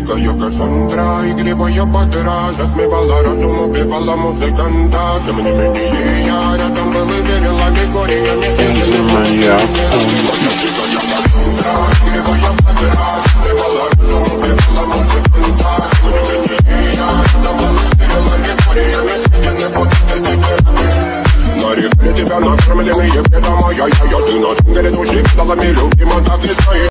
Кассандра Игривая подра Затмевала разум, убивала музыканта Тем не менее я рядом был и верил аллегориями Энди Маньяк Кассандра Игривая подра Затмевала разум, убивала музыканта Тем не менее я рядом был и тебя накормленные ты на сингере души, вдалами любима, так и стоит